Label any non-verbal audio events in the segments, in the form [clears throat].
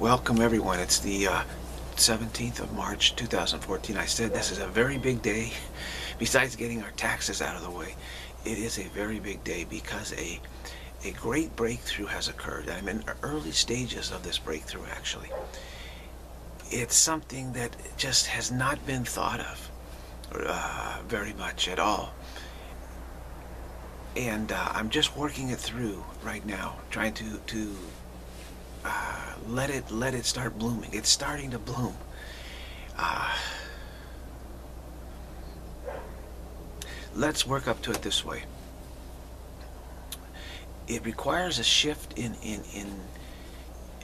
Welcome everyone. It's the uh, 17th of March 2014. I said this is a very big day. [laughs] Besides getting our taxes out of the way, it is a very big day because a a great breakthrough has occurred. I'm in early stages of this breakthrough actually. It's something that just has not been thought of uh, very much at all. And uh, I'm just working it through right now, trying to to [sighs] let it let it start blooming. It's starting to bloom. Uh, let's work up to it this way. It requires a shift in in in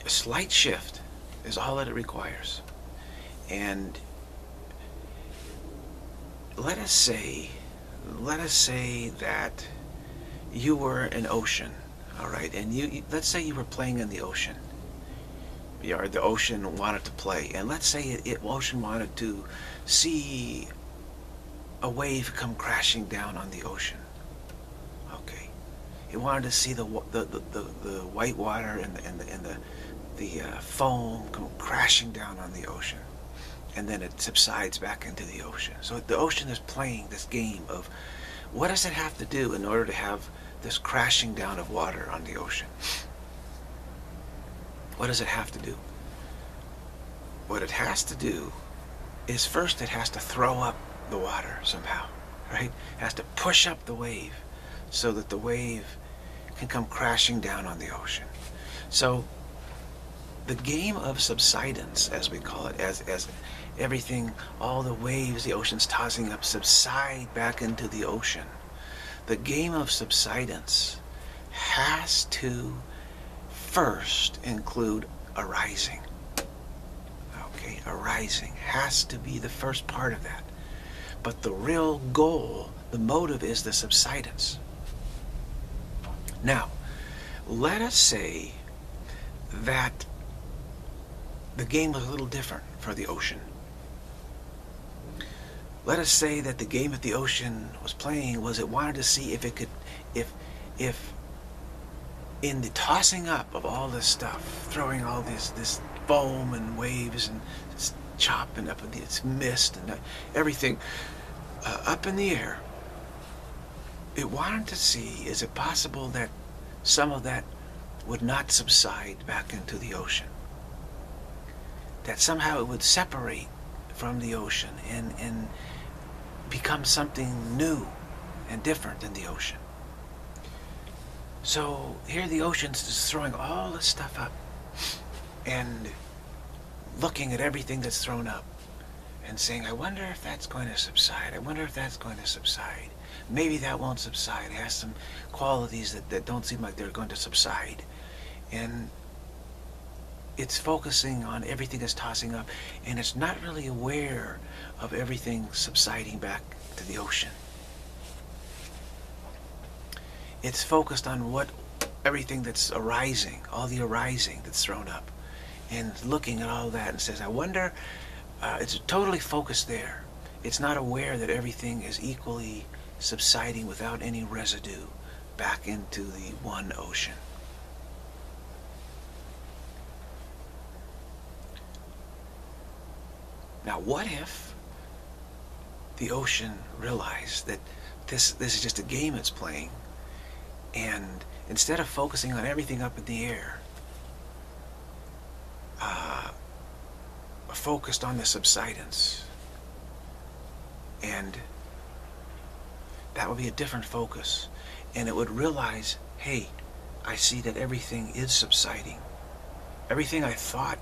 a slight shift is all that it requires. And let us say let us say that you were an ocean all right and you let's say you were playing in the ocean or the ocean wanted to play. And let's say it, it ocean wanted to see a wave come crashing down on the ocean. Okay. It wanted to see the the, the, the, the white water and the, and the, and the, the uh, foam come crashing down on the ocean. And then it subsides back into the ocean. So the ocean is playing this game of what does it have to do in order to have this crashing down of water on the ocean? What does it have to do? What it has to do is first it has to throw up the water somehow, right? It has to push up the wave so that the wave can come crashing down on the ocean. So the game of subsidence, as we call it, as, as everything, all the waves the ocean's tossing up subside back into the ocean. The game of subsidence has to first include arising. Okay, arising has to be the first part of that. But the real goal, the motive is the subsidence. Now, let us say that the game was a little different for the ocean. Let us say that the game that the ocean was playing was it wanted to see if it could, if, if in the tossing up of all this stuff, throwing all this this foam and waves and chopping up this mist and everything uh, up in the air, it wanted to see is it possible that some of that would not subside back into the ocean? That somehow it would separate from the ocean and, and become something new and different than the ocean. So here the ocean's just throwing all this stuff up and looking at everything that's thrown up and saying, I wonder if that's going to subside. I wonder if that's going to subside. Maybe that won't subside. It has some qualities that, that don't seem like they're going to subside. And it's focusing on everything that's tossing up and it's not really aware of everything subsiding back to the ocean it's focused on what everything that's arising, all the arising that's thrown up, and looking at all that and says, I wonder, uh, it's totally focused there. It's not aware that everything is equally subsiding without any residue back into the one ocean. Now, what if the ocean realized that this, this is just a game it's playing and instead of focusing on everything up in the air, uh, focused on the subsidence. And that would be a different focus. And it would realize, hey, I see that everything is subsiding. Everything I thought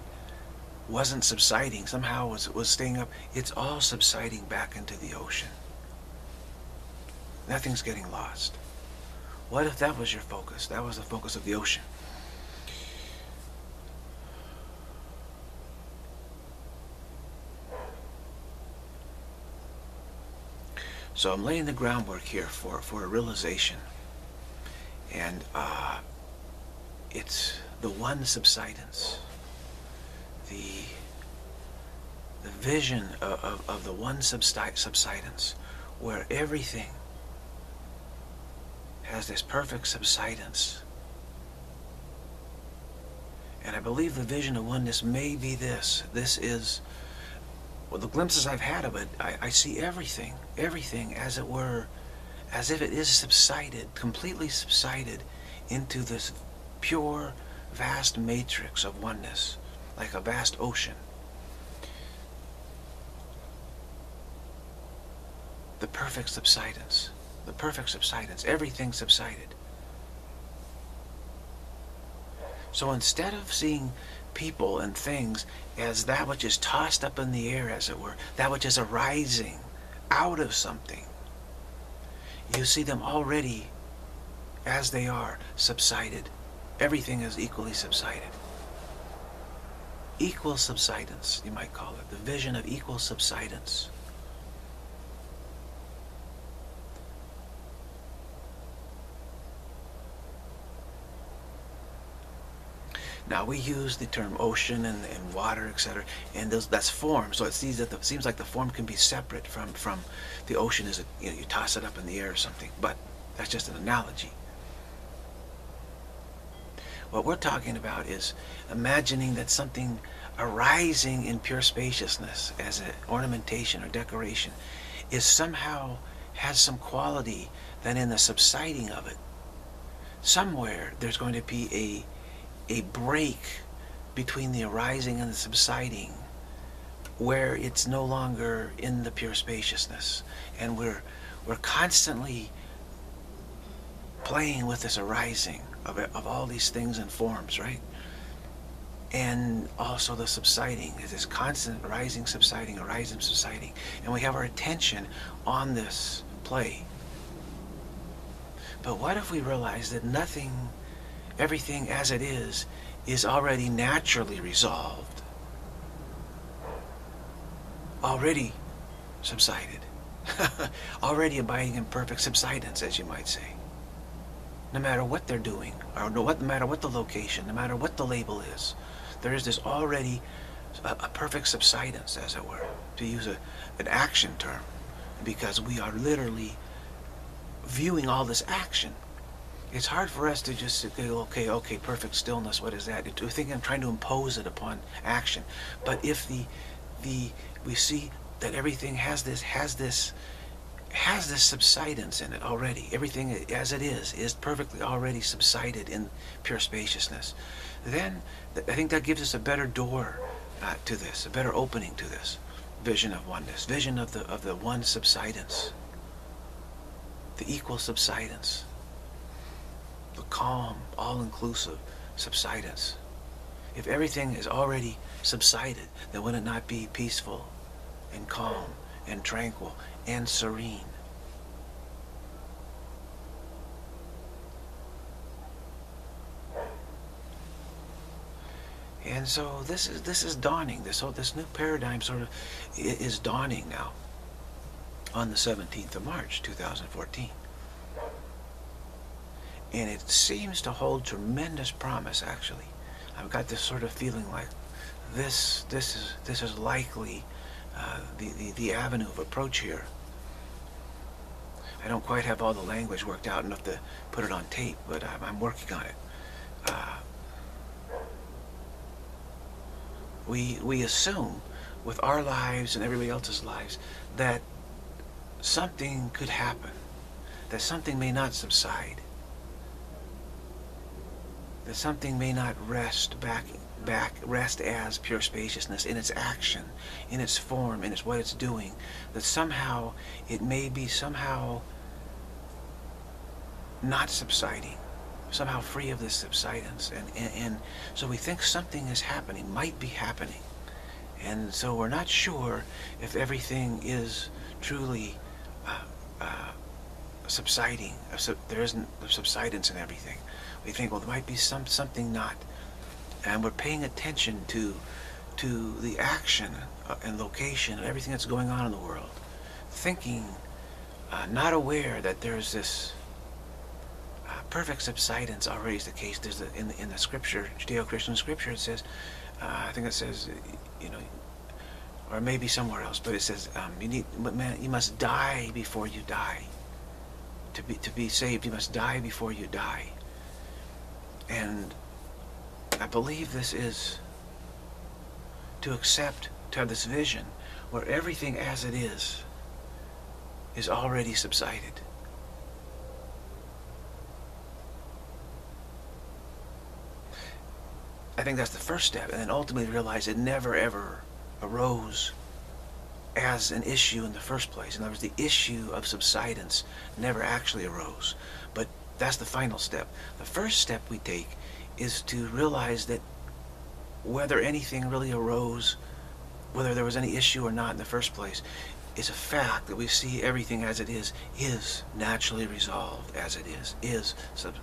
wasn't subsiding, somehow was, was staying up, it's all subsiding back into the ocean. Nothing's getting lost. What if that was your focus? That was the focus of the ocean. So I'm laying the groundwork here for, for a realization. And uh, it's the one subsidence. The, the vision of, of, of the one subsidence where everything has this perfect subsidence. And I believe the vision of oneness may be this. This is, well, the glimpses I've had of it, I, I see everything, everything as it were, as if it is subsided, completely subsided into this pure, vast matrix of oneness, like a vast ocean. The perfect subsidence. The perfect subsidence. Everything subsided. So instead of seeing people and things as that which is tossed up in the air, as it were, that which is arising out of something, you see them already as they are, subsided. Everything is equally subsided. Equal subsidence, you might call it. The vision of equal subsidence. Now we use the term ocean and, and water, etc., and those, that's form. So it seems that the, seems like the form can be separate from from the ocean. Is you know you toss it up in the air or something, but that's just an analogy. What we're talking about is imagining that something arising in pure spaciousness as an ornamentation or decoration is somehow has some quality that in the subsiding of it, somewhere there's going to be a a break between the arising and the subsiding where it's no longer in the pure spaciousness. And we're we're constantly playing with this arising of, of all these things and forms right? And also the subsiding is this constant rising subsiding arising subsiding. And we have our attention on this play. But what if we realize that nothing everything as it is is already naturally resolved, already subsided, [laughs] already abiding in perfect subsidence, as you might say. No matter what they're doing, or no, what, no matter what the location, no matter what the label is, there is this already a, a perfect subsidence, as it were, to use a, an action term, because we are literally viewing all this action it's hard for us to just say, okay, okay, perfect stillness. What is that? We think I'm trying to impose it upon action. But if the the we see that everything has this has this has this subsidence in it already. Everything as it is is perfectly already subsided in pure spaciousness. Then I think that gives us a better door uh, to this, a better opening to this vision of oneness, vision of the of the one subsidence, the equal subsidence the calm, all-inclusive subsidence. If everything is already subsided, then would it not be peaceful and calm and tranquil and serene? And so this is this is dawning. This whole this new paradigm sort of is dawning now on the 17th of March 2014 and it seems to hold tremendous promise actually. I've got this sort of feeling like this this is this is likely uh, the, the the avenue of approach here. I don't quite have all the language worked out enough to put it on tape but I'm, I'm working on it. Uh, we we assume with our lives and everybody else's lives that something could happen that something may not subside that something may not rest back back rest as pure spaciousness in its action in its form in its what it's doing that somehow it may be somehow not subsiding somehow free of this subsidence. And, and, and so we think something is happening might be happening. And so we're not sure if everything is truly uh, uh, subsiding there isn't subsidence in everything we think, well, there might be some something not. And we're paying attention to to the action uh, and location and everything that's going on in the world. Thinking, uh, not aware that there's this uh, perfect subsidence already is the case. There's a, in, the, in the scripture, Judeo-Christian scripture, it says, uh, I think it says, you know, or maybe somewhere else, but it says um, you need, man, you must die before you die. To be to be saved, you must die before you die. And I believe this is to accept, to have this vision where everything as it is is already subsided. I think that's the first step, and then ultimately realize it never ever arose as an issue in the first place. In other words, the issue of subsidence never actually arose. But that's the final step. The first step we take is to realize that whether anything really arose, whether there was any issue or not in the first place, is a fact that we see everything as it is, is naturally resolved as it is, is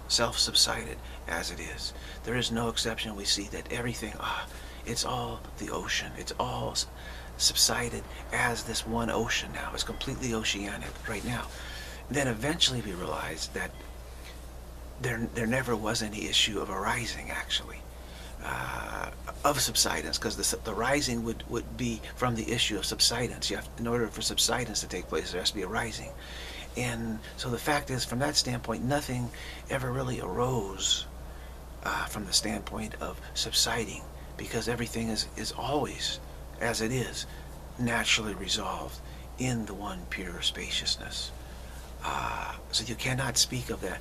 self-subsided as it is. There is no exception. We see that everything, ah, it's all the ocean. It's all subsided as this one ocean now. It's completely oceanic right now. Then eventually we realize that there, there never was any issue of arising, actually, uh, of subsidence, because the, the rising would, would be from the issue of subsidence. You have, in order for subsidence to take place, there has to be a rising. And so the fact is, from that standpoint, nothing ever really arose uh, from the standpoint of subsiding, because everything is, is always, as it is, naturally resolved in the one pure spaciousness. Uh, so you cannot speak of that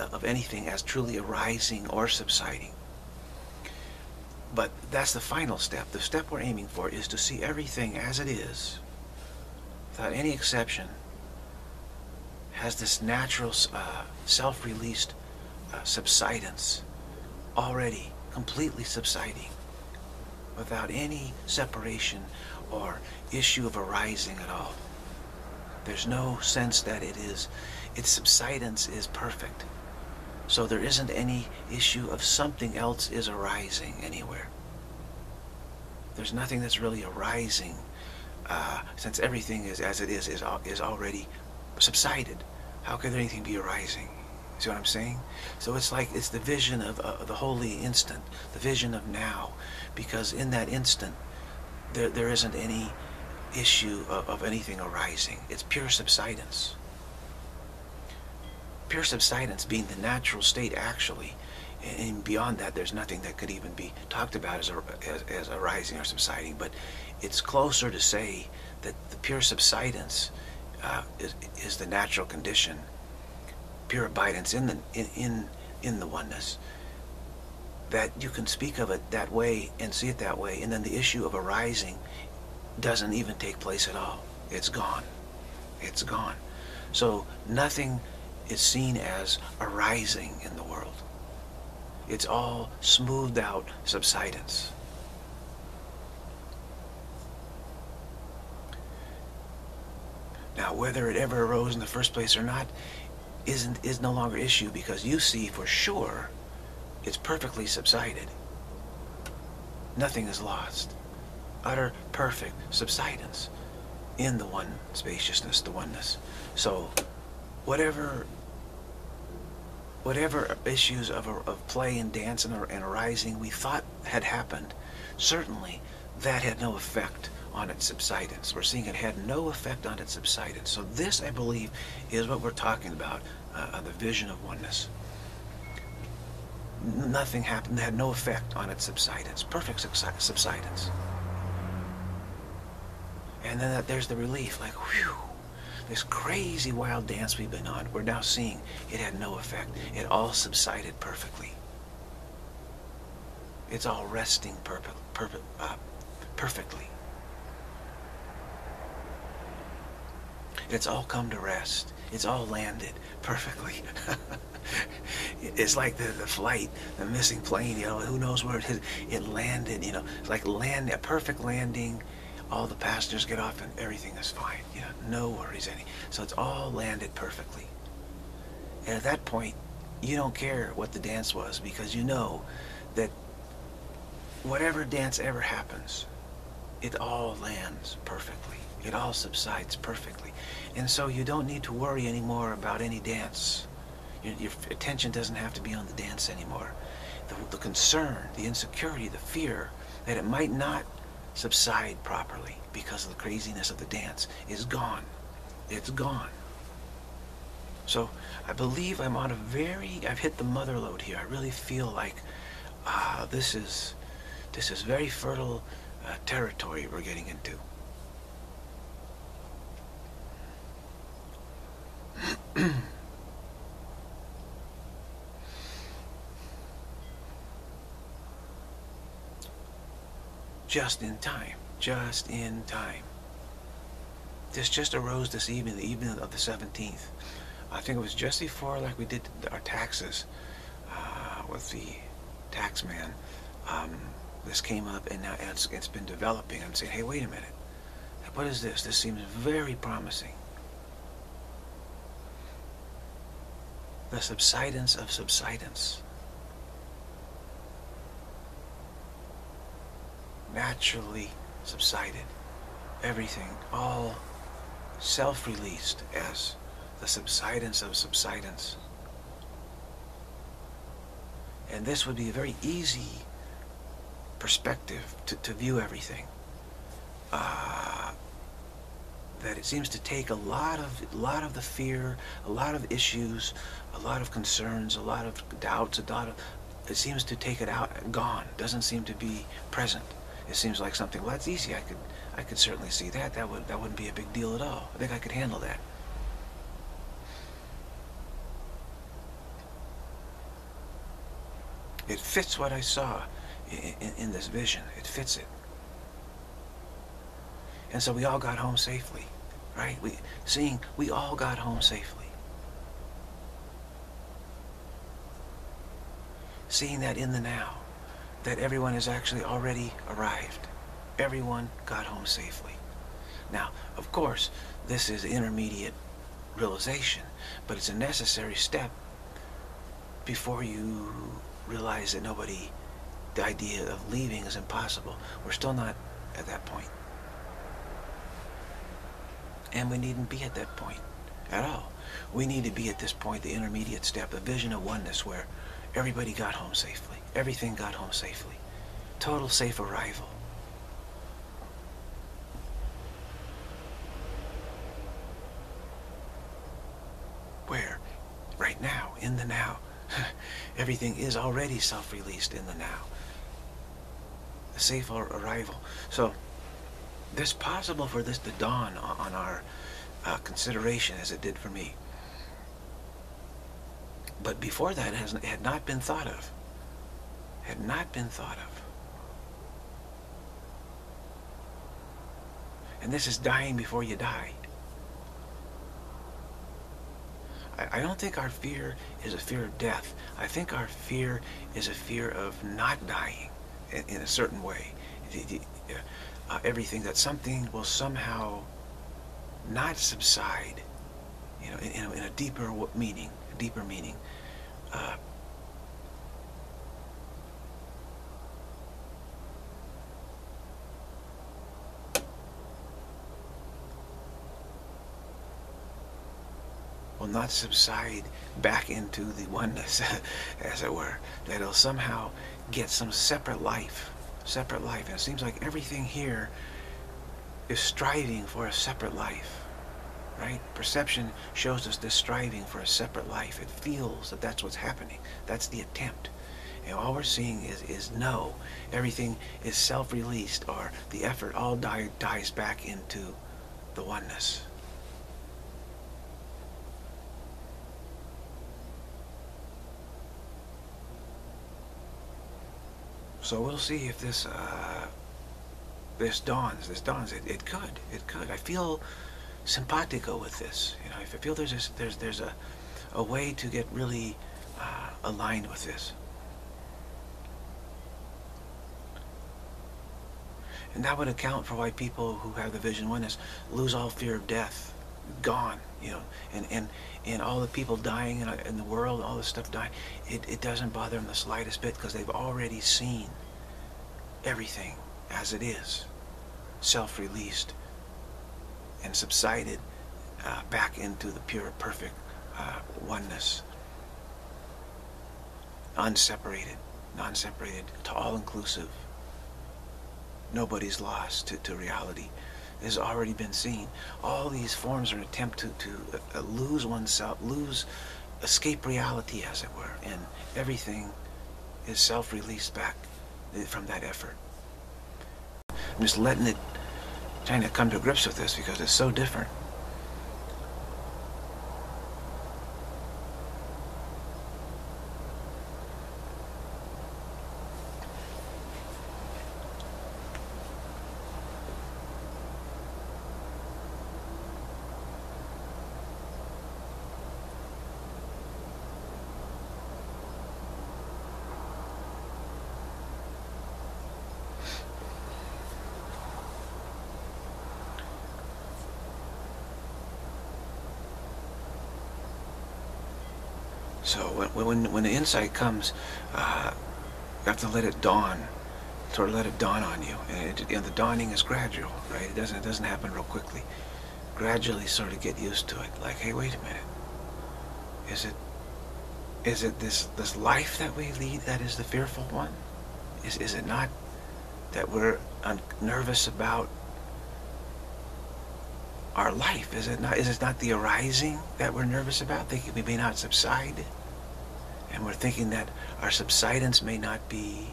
of anything as truly arising or subsiding. But that's the final step. The step we're aiming for is to see everything as it is, without any exception, has this natural uh, self-released uh, subsidence already completely subsiding without any separation or issue of arising at all. There's no sense that it is, its subsidence is perfect. So there isn't any issue of something else is arising anywhere. There's nothing that's really arising uh, since everything is as it is, is, is already subsided. How could there anything be arising? See what I'm saying? So it's like it's the vision of uh, the holy instant, the vision of now, because in that instant, there, there isn't any issue of, of anything arising. It's pure subsidence pure subsidence being the natural state actually and beyond that there's nothing that could even be talked about as, a, as, as arising or subsiding but it's closer to say that the pure subsidence uh, is, is the natural condition pure abidance in the in, in in the oneness that you can speak of it that way and see it that way and then the issue of arising doesn't even take place at all. It's gone. It's gone. So nothing is seen as arising in the world. It's all smoothed out subsidence. Now, whether it ever arose in the first place or not isn't is no longer issue because you see for sure it's perfectly subsided. Nothing is lost. Utter perfect subsidence in the one spaciousness, the oneness. So whatever whatever issues of, of play and dance and, and arising we thought had happened, certainly that had no effect on its subsidence. We're seeing it had no effect on its subsidence. So this, I believe, is what we're talking about, uh, the vision of oneness. Nothing happened, had no effect on its subsidence, perfect subsidence. And then there's the relief, like, whew, this crazy wild dance we've been on, we're now seeing it had no effect. It all subsided perfectly. It's all resting perfect, perfect, uh, perfectly. It's all come to rest. It's all landed perfectly. [laughs] it's like the, the flight, the missing plane, you know, who knows where it is. It landed, you know, it's like land, a perfect landing all the passengers get off and everything is fine. You know, no worries any. So it's all landed perfectly. And at that point, you don't care what the dance was because you know that whatever dance ever happens, it all lands perfectly. It all subsides perfectly. And so you don't need to worry anymore about any dance. Your, your attention doesn't have to be on the dance anymore. The, the concern, the insecurity, the fear that it might not subside properly because of the craziness of the dance is gone. It's gone. So I believe I'm on a very, I've hit the mother lode here. I really feel like ah, this is this is very fertile uh, territory we're getting into. [clears throat] just in time. Just in time. This just arose this evening, the evening of the 17th. I think it was just before, like we did our taxes uh, with the tax man. Um, this came up, and now it's, it's been developing. I'm saying, hey, wait a minute. What is this? This seems very promising. The subsidence of subsidence. Naturally subsided. Everything, all self-released as the subsidence of subsidence. And this would be a very easy perspective to, to view everything. Uh, that it seems to take a lot of a lot of the fear, a lot of issues, a lot of concerns, a lot of doubts, a lot of it seems to take it out, gone. Doesn't seem to be present it seems like something, well, that's easy. I could, I could certainly see that. That, would, that wouldn't be a big deal at all. I think I could handle that. It fits what I saw in, in, in this vision. It fits it. And so we all got home safely, right? We seeing we all got home safely. Seeing that in the now that everyone has actually already arrived. Everyone got home safely. Now, of course, this is intermediate realization, but it's a necessary step before you realize that nobody, the idea of leaving is impossible. We're still not at that point. And we needn't be at that point at all. We need to be at this point, the intermediate step, the vision of oneness where everybody got home safely. Everything got home safely. Total safe arrival. Where? Right now, in the now. [laughs] Everything is already self-released in the now. A safe arrival. So, this possible for this to dawn on our uh, consideration as it did for me. But before that, it, has, it had not been thought of had not been thought of. And this is dying before you die. I, don't think our fear is a fear of death. I think our fear is a fear of not dying in, in a certain way. Uh, everything that something will somehow not subside, you know, in, in, a, in a deeper meaning, a deeper meaning. Uh, will not subside back into the oneness, [laughs] as it were. That it'll somehow get some separate life, separate life. And it seems like everything here is striving for a separate life, right? Perception shows us this striving for a separate life. It feels that that's what's happening. That's the attempt. And all we're seeing is, is no. Everything is self-released or the effort all die, dies back into the oneness. So we'll see if this uh, this dawns. This dawns. It, it could. It could. I feel simpatico with this. You know, I feel there's a, there's there's a a way to get really uh, aligned with this. And that would account for why people who have the vision oneness lose all fear of death. Gone, you know, and, and, and all the people dying in, in the world, all this stuff dying, it, it doesn't bother them the slightest bit because they've already seen everything as it is, self-released and subsided uh, back into the pure, perfect uh, oneness. Unseparated, non-separated, to all-inclusive. Nobody's lost to, to reality has already been seen. All these forms are an attempt to, to uh, lose oneself, lose, escape reality, as it were, and everything is self-released back Eh, from that effort. I'm just letting it, trying to come to grips with this because it's so different. So when, when, when the insight comes, uh, you have to let it dawn, sort of let it dawn on you. And, it, and the dawning is gradual, right? It doesn't, it doesn't happen real quickly. Gradually sort of get used to it. Like, hey, wait a minute. Is it, is it this, this life that we lead that is the fearful one? Is, is it not that we're nervous about our life? Is it not? Is it not the arising that we're nervous about, thinking we may not subside? And we're thinking that our subsidence may not be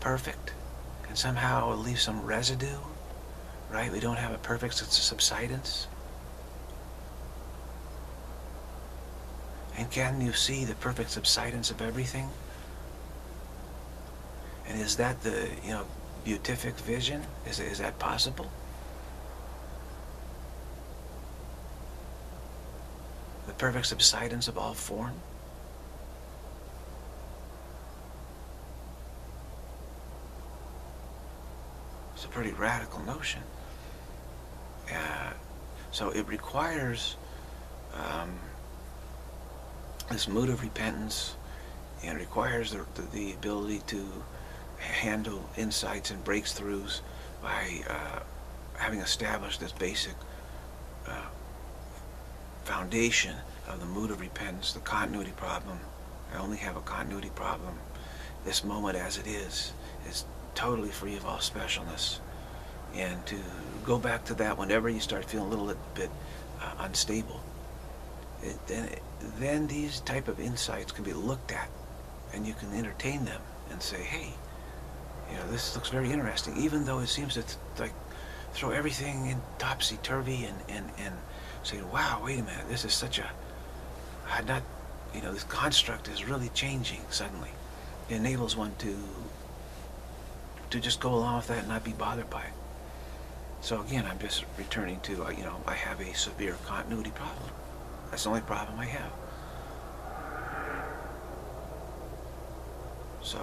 perfect, and somehow leave some residue, right? We don't have a perfect subsidence. And can you see the perfect subsidence of everything? And is that the, you know, beatific vision? Is, is that possible? The perfect subsidence of all form? Pretty radical notion. Uh, so it requires um, this mood of repentance and requires the, the, ability to handle insights and breakthroughs by uh, having established this basic uh, foundation of the mood of repentance, the continuity problem. I only have a continuity problem. This moment as it is, is totally free of all specialness. And to go back to that whenever you start feeling a little bit uh, unstable, it, then, then these type of insights can be looked at and you can entertain them and say, hey, you know, this looks very interesting, even though it seems to like throw everything in topsy-turvy and, and, and say, wow, wait a minute, this is such a, I not, you know, this construct is really changing suddenly. It enables one to to just go along with that and not be bothered by it. So again, I'm just returning to, you know, I have a severe continuity problem. That's the only problem I have. So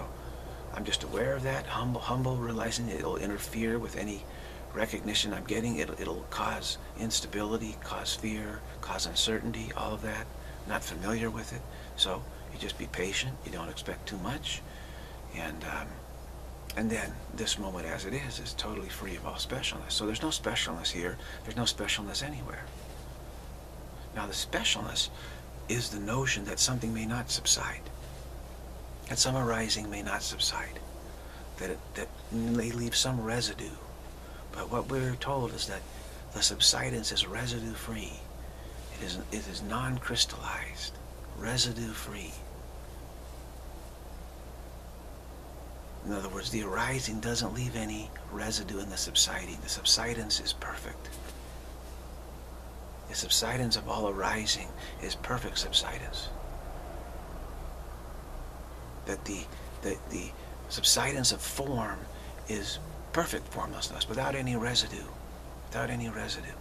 I'm just aware of that, humble, humble, realizing it'll interfere with any recognition I'm getting. It'll, it'll cause instability, cause fear, cause uncertainty, all of that. Not familiar with it. So you just be patient. You don't expect too much. And um, and then this moment as it is is totally free of all specialness. So there's no specialness here. There's no specialness anywhere. Now the specialness is the notion that something may not subside. That some arising may not subside. That, it, that may leave some residue. But what we're told is that the subsidence is residue free. It is, it is non-crystallized, residue free. In other words, the arising doesn't leave any residue in the subsiding. The subsidence is perfect. The subsidence of all arising is perfect subsidence. That the, the, the subsidence of form is perfect formlessness without any residue. Without any residue.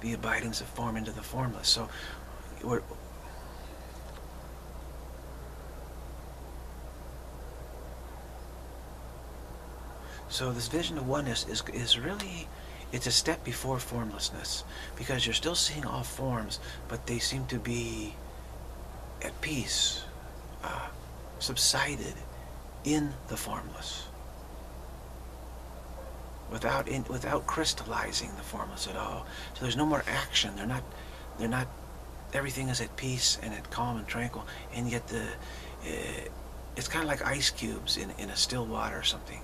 The abidings of form into the formless. So we're, So this vision of oneness is, is really, it's a step before formlessness because you're still seeing all forms, but they seem to be at peace, uh, subsided in the formless without in, without crystallizing the formless at all. So there's no more action. They're not they're not everything is at peace and at calm and tranquil, and yet the uh, it's kind of like ice cubes in in a still water or something.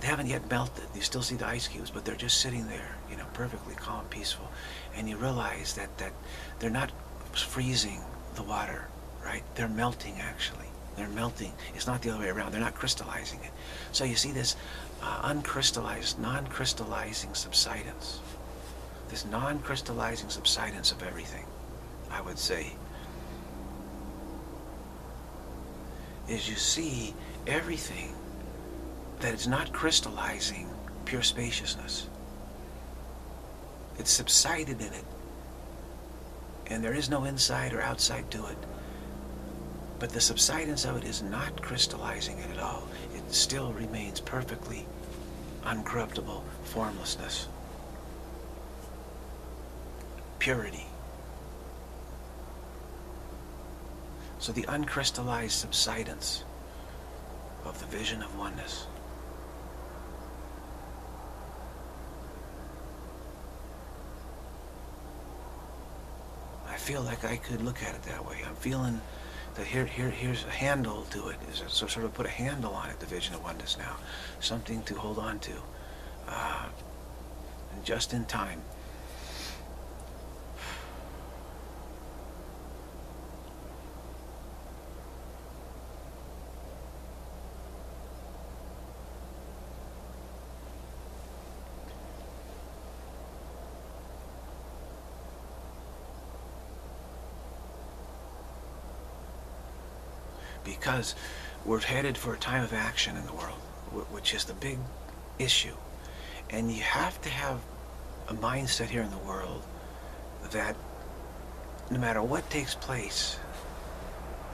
They haven't yet melted. You still see the ice cubes, but they're just sitting there, you know, perfectly calm, peaceful. And you realize that, that they're not freezing the water, right? They're melting, actually. They're melting. It's not the other way around. They're not crystallizing it. So you see this uh, uncrystallized, non-crystallizing subsidence. This non-crystallizing subsidence of everything, I would say, is you see everything that is not crystallizing pure spaciousness. It's subsided in it. And there is no inside or outside to it. But the subsidence of it is not crystallizing it at all. It still remains perfectly uncorruptible formlessness. Purity. So the uncrystallized subsidence of the vision of oneness. I feel like I could look at it that way. I'm feeling that here, here, here's a handle to it. Is so sort of put a handle on it, the vision of oneness now. Something to hold on to. Uh, just in time. Because we're headed for a time of action in the world, which is the big issue. And you have to have a mindset here in the world that no matter what takes place,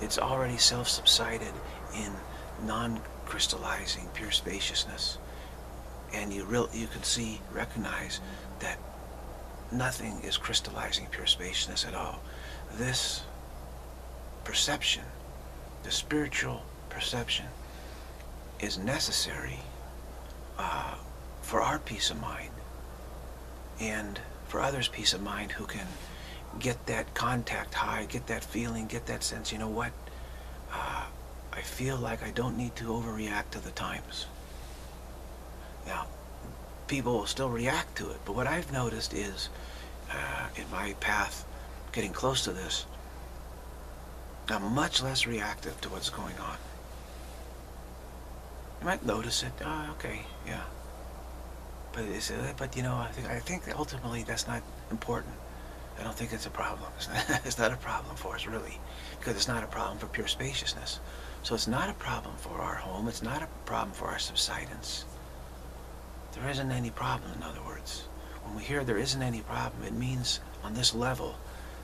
it's already self-subsided in non-crystallizing pure spaciousness. And you real you can see, recognize that nothing is crystallizing pure spaciousness at all. This perception the spiritual perception is necessary uh, for our peace of mind and for others' peace of mind who can get that contact high, get that feeling, get that sense, you know what, uh, I feel like I don't need to overreact to the times. Now, people will still react to it, but what I've noticed is, uh, in my path getting close to this, I'm much less reactive to what's going on. You might notice it. Oh, okay, yeah. But but you know, I think I think ultimately that's not important. I don't think it's a problem. It's not, [laughs] it's not a problem for us, really, because it's not a problem for pure spaciousness. So it's not a problem for our home. It's not a problem for our subsidence. There isn't any problem, in other words. When we hear there isn't any problem, it means on this level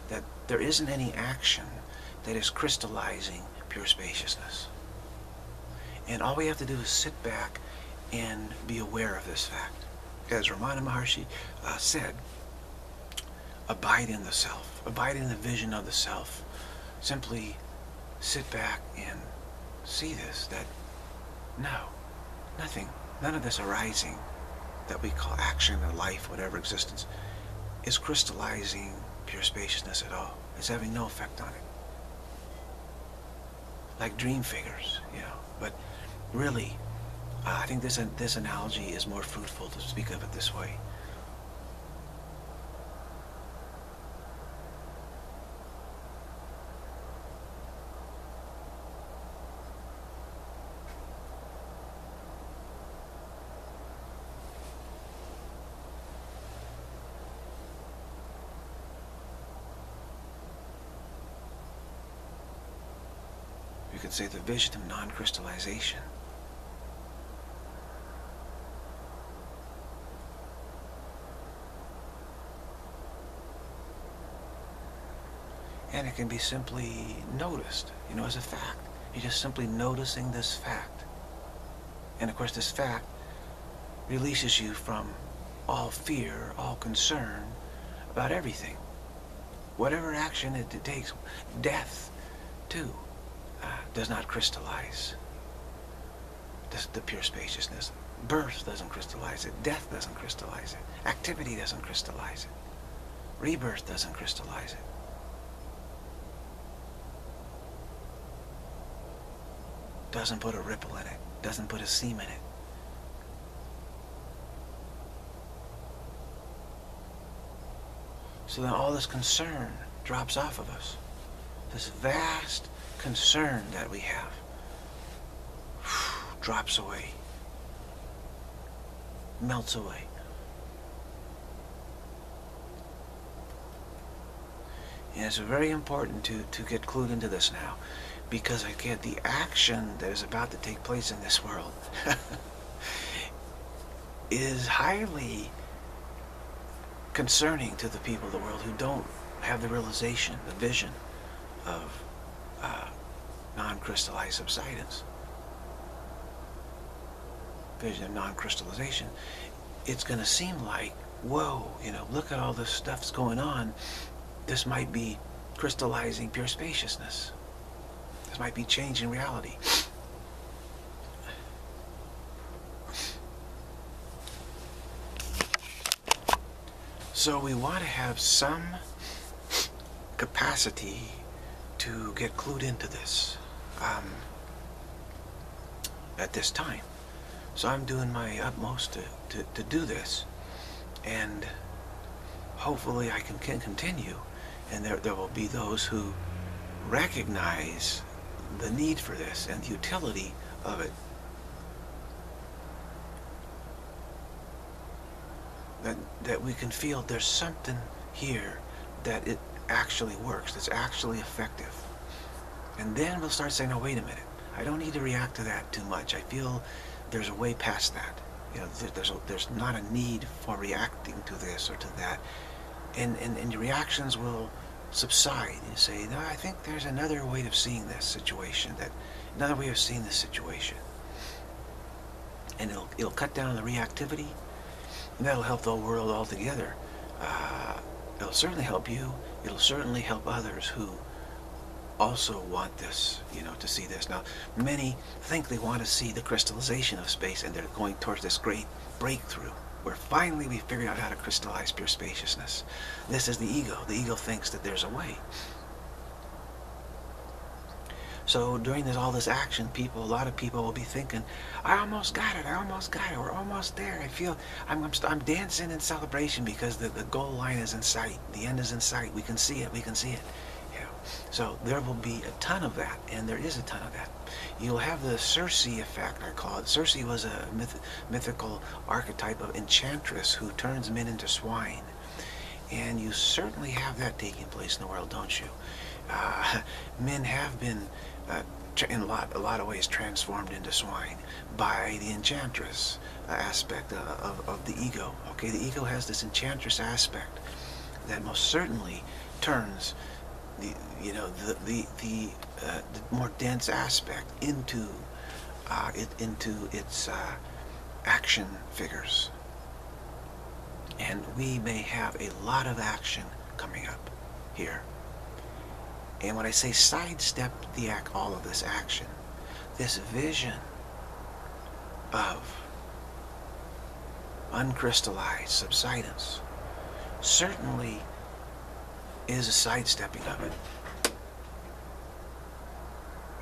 that there isn't any action that is crystallizing pure spaciousness. And all we have to do is sit back and be aware of this fact. As Ramana Maharshi uh, said, abide in the self, abide in the vision of the self. Simply sit back and see this, that no, nothing, none of this arising that we call action or life, whatever existence, is crystallizing pure spaciousness at all. It's having no effect on it like dream figures, you know. But really, uh, I think this this analogy is more fruitful to speak of it this way. Could say the vision of non-crystallization. And it can be simply noticed, you know, as a fact. You're just simply noticing this fact. And of course, this fact releases you from all fear, all concern about everything. Whatever action it, takes, death, too does not crystallize. This, the pure spaciousness. Birth doesn't crystallize it. Death doesn't crystallize it. Activity doesn't crystallize it. Rebirth doesn't crystallize it. Doesn't put a ripple in it. Doesn't put a seam in it. So then all this concern drops off of us. This vast concern that we have [sighs] drops away, melts away. And it's very important to, to get clued into this now because again, the action that is about to take place in this world [laughs] is highly concerning to the people of the world who don't have the realization, the vision of uh, non-crystallized subsidence, vision of non-crystallization. It's going to seem like, whoa, you know, look at all this stuff's going on. This might be crystallizing pure spaciousness. This might be changing reality. So we want to have some capacity to get clued into this um, at this time. So I'm doing my utmost to, to, to do this. And hopefully I can, can continue. And there, there will be those who recognize the need for this and the utility of it that, that we can feel there's something here that it actually works, that's actually effective. And then we'll start saying, oh, wait a minute. I don't need to react to that too much. I feel there's a way past that. You know, there's, a, there's not a need for reacting to this or to that. And, and, and your reactions will subside and say, no, I think there's another way of seeing this situation, that another way of seeing this situation. And it'll, it'll cut down the reactivity and that'll help the whole world altogether. Uh, it'll certainly help you. It'll certainly help others who also want this, you know, to see this. Now, many think they want to see the crystallization of space and they're going towards this great breakthrough where finally we figured out how to crystallize pure spaciousness. This is the ego. The ego thinks that there's a way. So during this, all this action, people, a lot of people will be thinking, I almost got it, I almost got it, we're almost there. I feel, I'm, I'm, I'm dancing in celebration because the, the goal line is in sight. The end is in sight. We can see it, we can see it. Yeah. So there will be a ton of that, and there is a ton of that. You'll have the Circe effect, I call it. Circe was a myth, mythical archetype of enchantress who turns men into swine. And you certainly have that taking place in the world, don't you? Uh, [laughs] men have been uh, in a lot, a lot of ways transformed into swine by the enchantress uh, aspect of, of the ego. Okay, the ego has this enchantress aspect that most certainly turns the you know the the the, uh, the more dense aspect into uh, it into its uh, action figures. And we may have a lot of action coming up here. And when I say sidestep the act, all of this action, this vision of uncrystallized subsidence certainly is a sidestepping of it.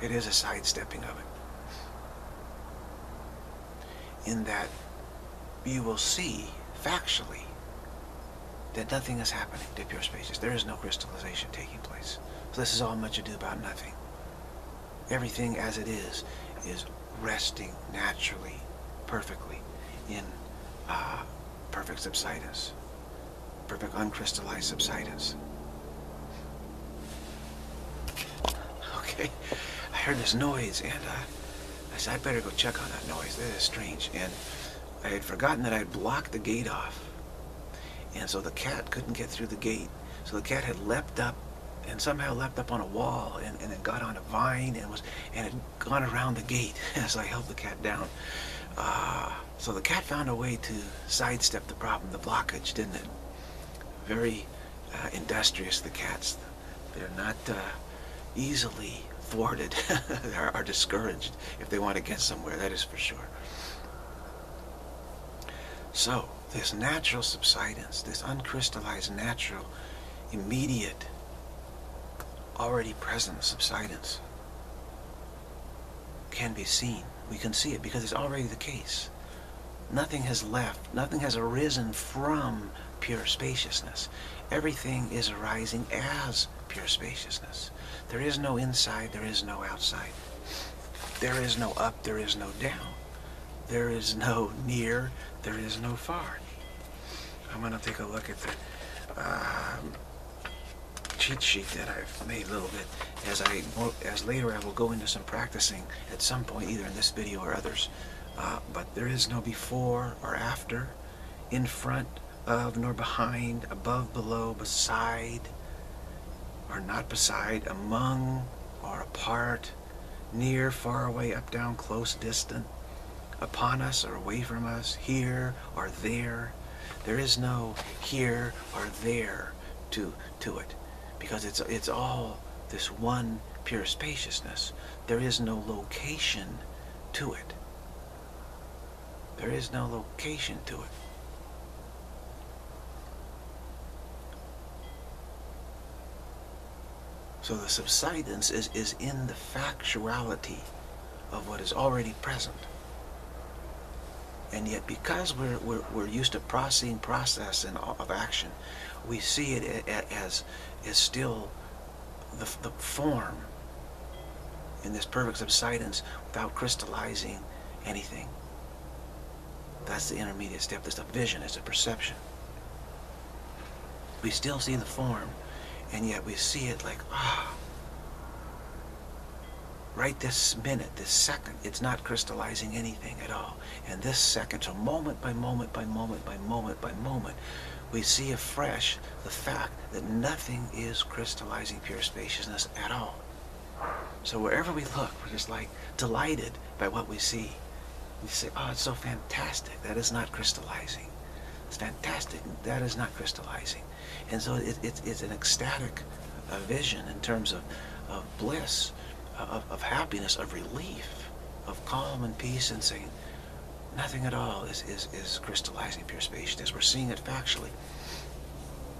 It is a sidestepping of it. In that you will see factually that nothing is happening to pure spaces. There is no crystallization taking place. So this is all much ado about nothing. Everything as it is, is resting naturally, perfectly, in uh, perfect subsidence, perfect uncrystallized subsidence. Okay, I heard this noise and uh, I said, I better go check on that noise. That is strange. And I had forgotten that I had blocked the gate off. And so the cat couldn't get through the gate. So the cat had leapt up and somehow leapt up on a wall and, and then got on a vine and was and had gone around the gate [laughs] as I held the cat down. Uh, so the cat found a way to sidestep the problem, the blockage, didn't it? Very uh, industrious, the cats. They're not uh, easily thwarted [laughs] or, or discouraged if they want to get somewhere, that is for sure. So, this natural subsidence, this uncrystallized natural, immediate already present subsidence can be seen. We can see it because it's already the case. Nothing has left. Nothing has arisen from pure spaciousness. Everything is arising as pure spaciousness. There is no inside, there is no outside. There is no up, there is no down. There is no near, there is no far. I'm going to take a look at the um, cheat sheet that I've made a little bit. As I as later I will go into some practicing at some point, either in this video or others. Uh, but there is no before or after, in front of nor behind, above, below, beside, or not beside, among or apart, near, far away, up, down, close, distant, upon us or away from us, here or there. There is no here or there to, to it because it's, it's all this one pure spaciousness. There is no location to it. There is no location to it. So the subsidence is, is in the factuality of what is already present. And yet because we're, we're, we're used to processing process and of action, we see it as, as still the, the form in this perfect subsidence without crystallizing anything. That's the intermediate step. That's a vision. It's a perception. We still see the form, and yet we see it like, ah, right this minute, this second, it's not crystallizing anything at all. And this second, so moment by moment by moment by moment by moment, we see afresh the fact that nothing is crystallizing pure spaciousness at all. So wherever we look, we're just like delighted by what we see. We say, oh, it's so fantastic. That is not crystallizing. It's fantastic. That is not crystallizing. And so it, it, it's an ecstatic uh, vision in terms of, of bliss of, of happiness, of relief, of calm and peace and saying, nothing at all is, is, is crystallizing pure spaciousness. We're seeing it factually,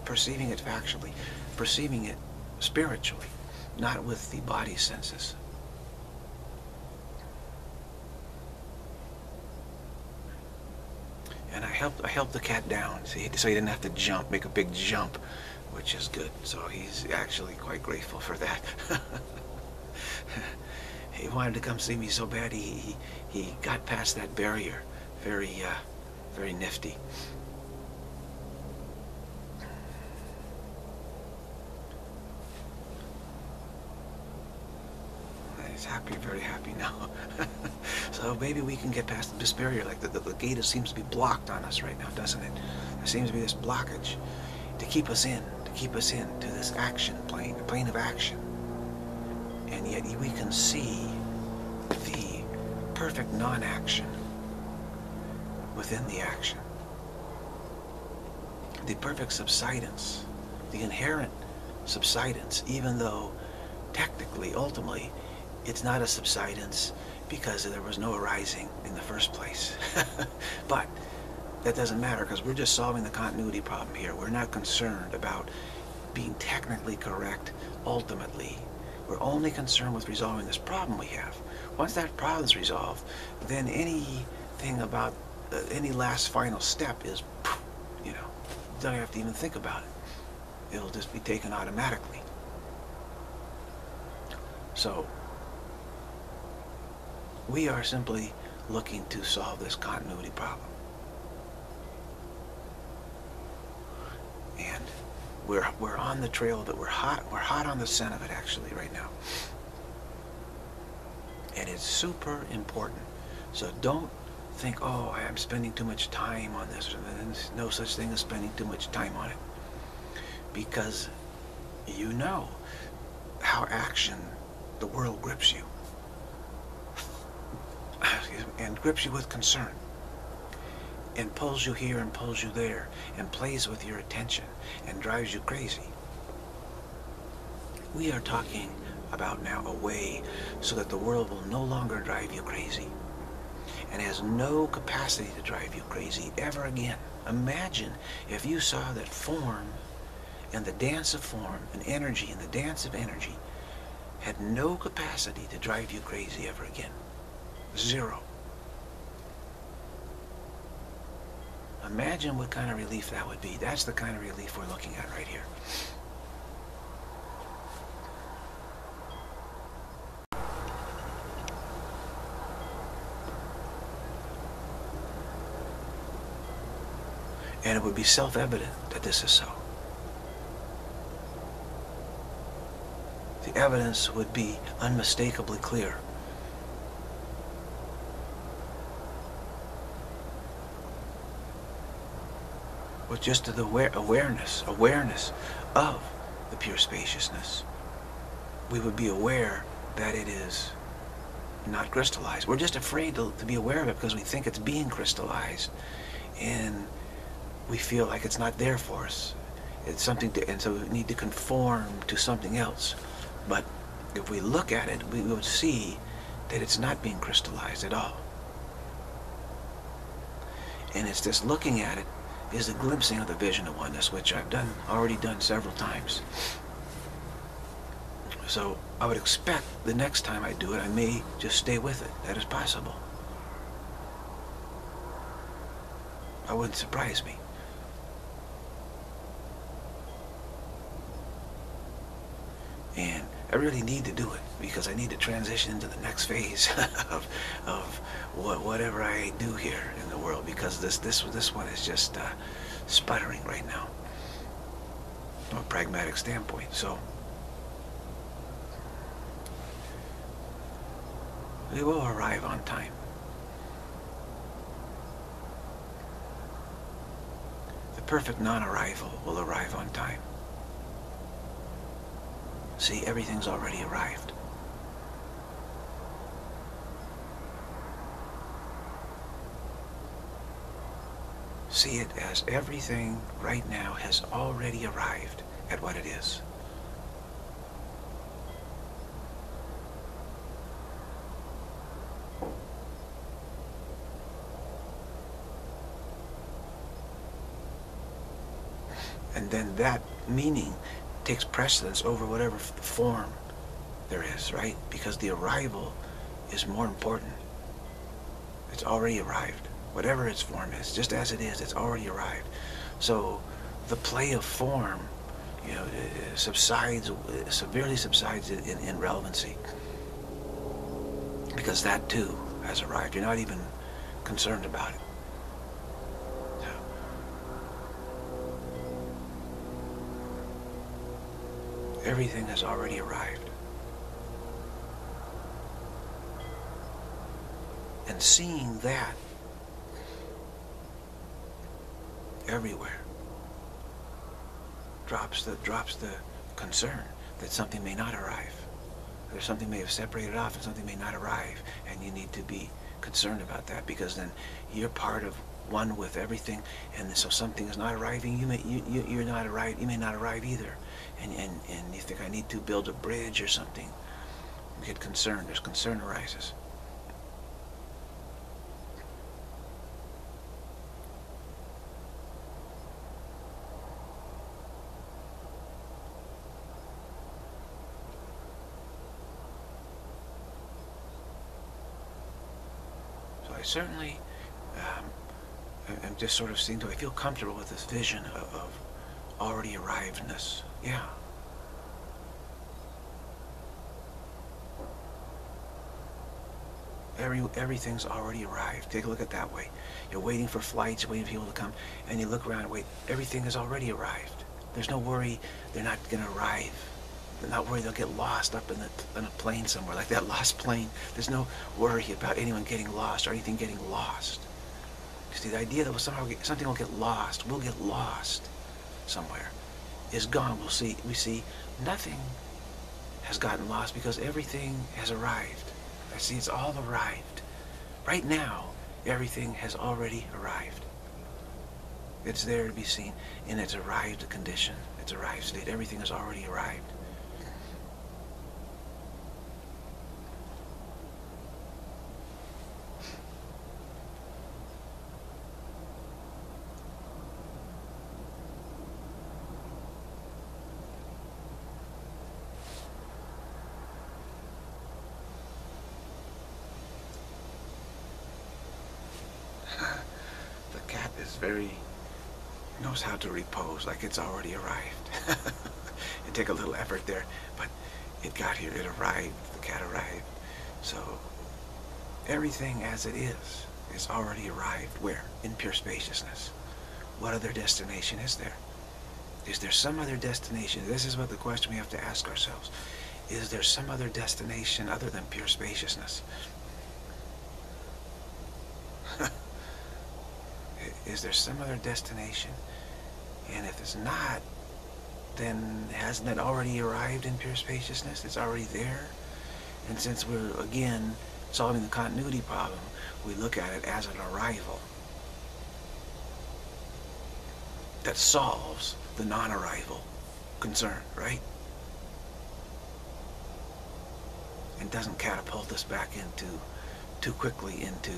perceiving it factually, perceiving it spiritually, not with the body senses. And I helped I helped the cat down, so he didn't have to jump, make a big jump, which is good. So he's actually quite grateful for that. [laughs] he wanted to come see me so bad he, he, he got past that barrier. Very, uh, very nifty. He's happy, very happy now. [laughs] so maybe we can get past this barrier. Like the, the, the gate seems to be blocked on us right now, doesn't it? There seems to be this blockage to keep us in, to keep us in to this action plane, the plane of action and yet we can see the perfect non-action within the action. The perfect subsidence, the inherent subsidence, even though technically, ultimately, it's not a subsidence because there was no arising in the first place. [laughs] but that doesn't matter because we're just solving the continuity problem here. We're not concerned about being technically correct ultimately we're only concerned with resolving this problem we have. Once that problem is resolved, then anything about uh, any last final step is, you know, don't have to even think about it. It'll just be taken automatically. So, we are simply looking to solve this continuity problem. And we're, we're on the trail that we're hot. We're hot on the scent of it actually right now. And it's super important. So don't think, oh, I'm spending too much time on this. There's no such thing as spending too much time on it. Because you know how action, the world grips you. [laughs] And grips you with concern and pulls you here and pulls you there and plays with your attention and drives you crazy. We are talking about now a way so that the world will no longer drive you crazy and has no capacity to drive you crazy ever again. Imagine if you saw that form and the dance of form and energy and the dance of energy had no capacity to drive you crazy ever again. Zero. Imagine what kind of relief that would be. That's the kind of relief we're looking at right here. And it would be self-evident that this is so. The evidence would be unmistakably clear. With just to the aware awareness, awareness of the pure spaciousness, we would be aware that it is not crystallized. We're just afraid to, to be aware of it because we think it's being crystallized. And we feel like it's not there for us. It's something to, and so we need to conform to something else. But if we look at it, we will see that it's not being crystallized at all. And it's just looking at it is a glimpsing of the vision of oneness, which I've done already done several times. So I would expect the next time I do it, I may just stay with it. That is possible. That wouldn't surprise me. And I really need to do it because I need to transition into the next phase [laughs] of, of what, whatever I do here in the world because this, this, this one is just uh, sputtering right now from a pragmatic standpoint. So we will arrive on time. The perfect non-arrival will arrive on time. See, everything's already arrived. See it as everything right now has already arrived at what it is. And then that meaning takes precedence over whatever form there is, right? Because the arrival is more important. It's already arrived. Whatever its form is, just as it is, it's already arrived. So the play of form, you know, subsides, uh, severely subsides in, in relevancy. Because that too has arrived. You're not even concerned about it. Everything has already arrived. And seeing that everywhere drops the drops the concern that something may not arrive. There's something may have separated off and something may not arrive. And you need to be concerned about that because then you're part of one with everything and so something is not arriving you may you, you you're not arrive you may not arrive either and, and, and you think I need to build a bridge or something, you get concerned. There's concern arises. So I certainly just sort of seeing, do I feel comfortable with this vision of, of already arrivedness? Yeah. Every, everything's already arrived. Take a look at that way. You're waiting for flights, waiting for people to come, and you look around and wait. Everything has already arrived. There's no worry they're not going to arrive. They're not worried they'll get lost up in, the, in a plane somewhere, like that [laughs] lost plane. There's no worry about anyone getting lost or anything getting lost. See, the idea that we'll somehow get, something will get lost, we'll get lost somewhere is gone. We'll see, we see nothing has gotten lost because everything has arrived. I see it's all arrived. Right now, everything has already arrived. It's there to be seen in its arrived condition, its arrived state. Everything has already arrived. To repose like it's already arrived. [laughs] it take a little effort there, but it got here. It arrived. The cat arrived. So everything as it is is already arrived. Where? In pure spaciousness. What other destination is there? Is there some other destination? This is what the question we have to ask ourselves. Is there some other destination other than pure spaciousness? [laughs] is there some other destination? And if it's not, then hasn't it already arrived in pure spaciousness? It's already there. And since we're, again, solving the continuity problem, we look at it as an arrival that solves the non-arrival concern, right? And doesn't catapult us back into, too quickly into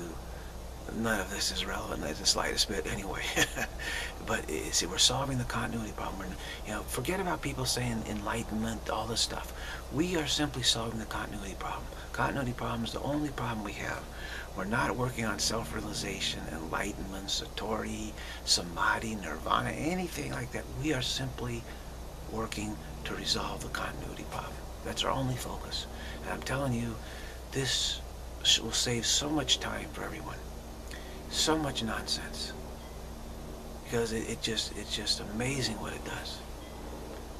none of this is relevant in the slightest bit anyway. [laughs] but eh, see, we're solving the continuity problem. We're, you know, forget about people saying enlightenment, all this stuff. We are simply solving the continuity problem. Continuity problem is the only problem we have. We're not working on self-realization, enlightenment, satori, samadhi, nirvana, anything like that. We are simply working to resolve the continuity problem. That's our only focus. And I'm telling you, this will save so much time for everyone so much nonsense. Because it, it just it's just amazing what it does.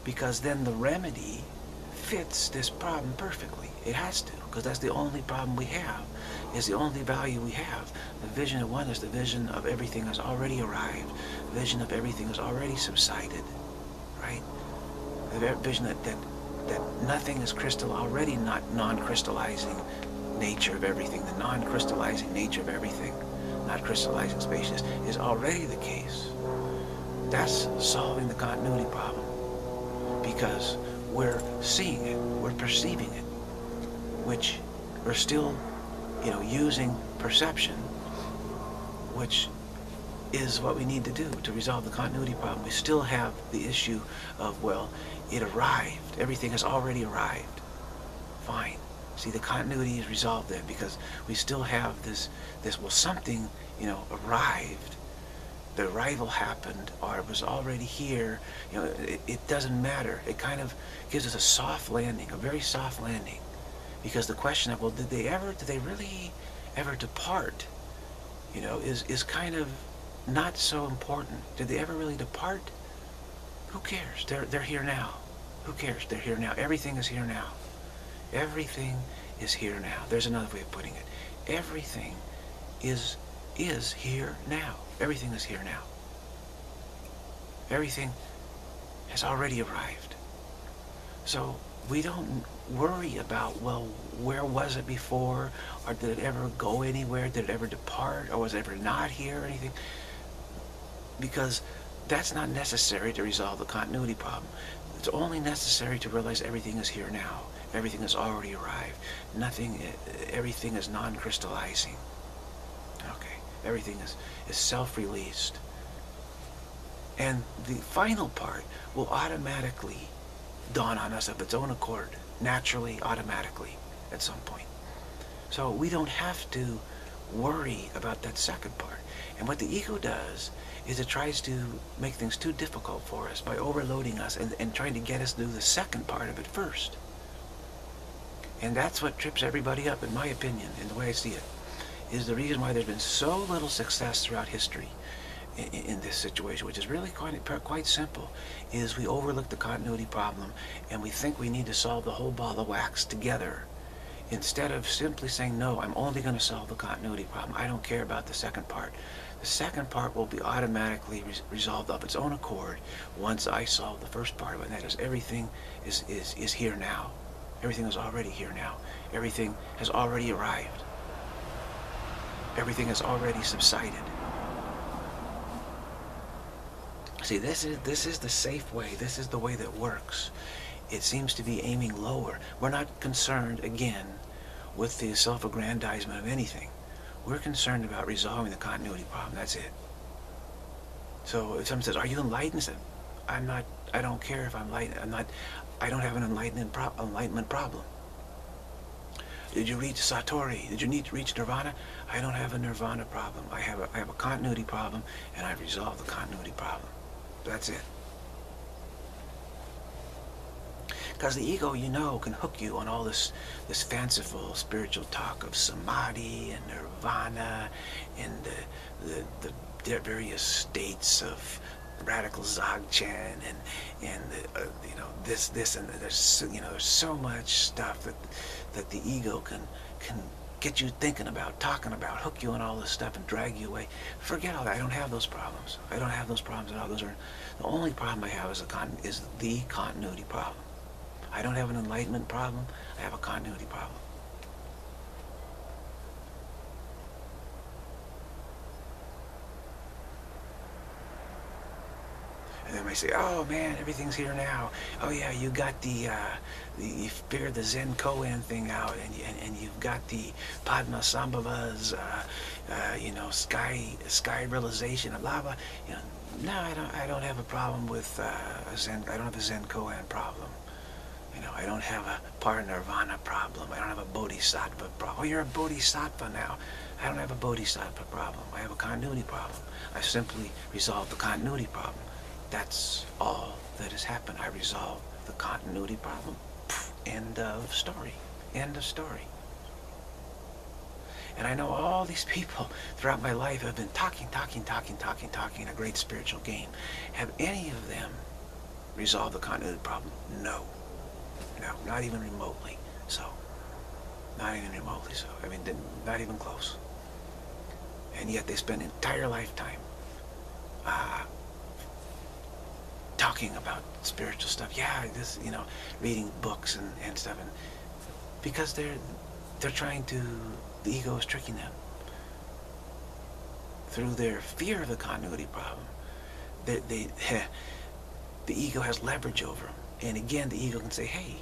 Because then the remedy fits this problem perfectly. It has to because that's the only problem we have. Is the only value we have. The vision of oneness the vision of everything has already arrived. The vision of everything has already subsided right? The vision that that, that nothing is crystal already not non-crystallizing nature of everything. The non-crystallizing nature of everything not crystallizing spaciousness, is already the case. That's solving the continuity problem because we're seeing it, we're perceiving it, which we're still, you know, using perception, which is what we need to do to resolve the continuity problem. We still have the issue of, well, it arrived. Everything has already arrived. Fine. See, the continuity is resolved then because we still have this, this, well, something, you know, arrived. The arrival happened or it was already here. You know, it, it doesn't matter. It kind of gives us a soft landing, a very soft landing. Because the question of, well, did they ever, did they really ever depart? You know, is, is kind of not so important. Did they ever really depart? Who cares? They're, they're here now. Who cares? They're here now. Everything is here now. Everything is here now. There's another way of putting it. Everything is is here now. Everything is here now. Everything has already arrived. So we don't worry about, well, where was it before? Or did it ever go anywhere? Did it ever depart? Or was it ever not here or anything? Because that's not necessary to resolve the continuity problem. It's only necessary to realize everything is here now. Everything has already arrived. Nothing, eh, eh, everything is non-crystallizing. Okay, everything is, is self-released. And the final part will automatically dawn on us of its own accord, naturally, automatically, at some point. So we don't have to worry about that second part. And what the ego does is it tries to make things too difficult for us by overloading us and, and trying to get us to do the second part of it first. And that's what trips everybody up, in my opinion, in the way I see it, is the reason why there's been so little success throughout history in, in this situation, which is really quite, quite simple, is we overlook the continuity problem and we think we need to solve the whole ball of wax together instead of simply saying, no, I'm only going to solve the continuity problem. I don't care about the second part. The second part will be automatically re resolved of its own accord once I solve the first part of it, and that is everything is, is, is here now. Everything is already here now. Everything has already arrived. Everything has already subsided. See, this is, this is the safe way. This is the way that works. It seems to be aiming lower. We're not concerned, again, with the self-aggrandizement of anything. We're concerned about resolving the continuity problem. That's it. So if someone says, are you enlightened? I'm not, I don't care if I'm enlightened. I'm not, I don't have an enlightenment, pro enlightenment problem. did you reach Satori? Did you need to reach Nirvana? I don't have a Nirvana problem. I have a, I have a continuity problem, and I've resolved the continuity problem. That's it. Because the ego, you know, can hook you on all this, this fanciful spiritual talk of samadhi and nirvana and the, the, the various states of radical Dzogchen and and the, uh, you know this this and there's so, you know there's so much stuff that that the ego can can get you thinking about, talking about, hook you on all this stuff and drag you away. Forget all that. I don't have those problems. I don't have those problems at all. Those are the only problem I have is a con is the continuity problem. I don't have an enlightenment problem. I have a continuity problem. And then I say, oh man, everything's here now. Oh yeah, you got the, uh, the you figured the Zen Koan thing out, and, and, and you've got the Padma Sambhava's, uh, uh, you know, sky sky realization, blah blah. You know, no, I don't. I don't have a problem with uh, a Zen. I don't have a Zen Koan problem. You know, I don't have a parinirvana problem. I don't have a bodhisattva problem. Oh, you're a bodhisattva now. I don't have a bodhisattva problem. I have a continuity problem. I simply resolved the continuity problem. That's all that has happened. I resolved the continuity problem. End of story. End of story. And I know all these people throughout my life have been talking, talking, talking, talking, talking, in a great spiritual game. Have any of them resolved the continuity problem? No. No, not even remotely so. Not even remotely so. I mean, not even close. And yet they spend entire lifetime uh, talking about spiritual stuff. Yeah, this, you know, reading books and, and stuff. And because they're, they're trying to, the ego is tricking them. Through their fear of the continuity problem, they, they [laughs] the ego has leverage over them. And again, the ego can say, hey,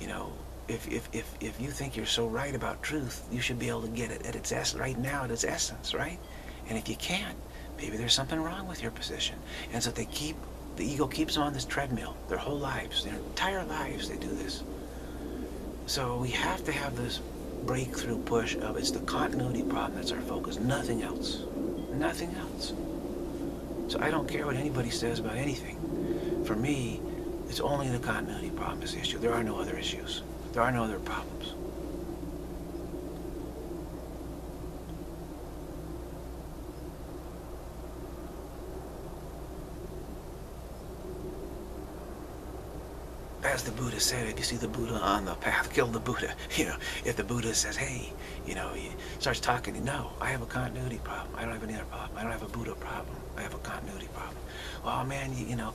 you know, if, if, if, if you think you're so right about truth, you should be able to get it at its essence, right now at its essence, right? And if you can't, maybe there's something wrong with your position. And so they keep the ego keeps them on this treadmill their whole lives, their entire lives they do this. So we have to have this breakthrough push of it's the continuity problem that's our focus, nothing else. Nothing else. So I don't care what anybody says about anything. For me, it's only the continuity problem is the issue. There are no other issues. There are no other problems. As the Buddha said, if you see the Buddha on the path, kill the Buddha. [laughs] You know, if the Buddha says, hey, you know, he starts talking, no, I have a continuity problem. I don't have any other problem. I don't have a Buddha problem. I have a continuity problem. Oh man, you, you know,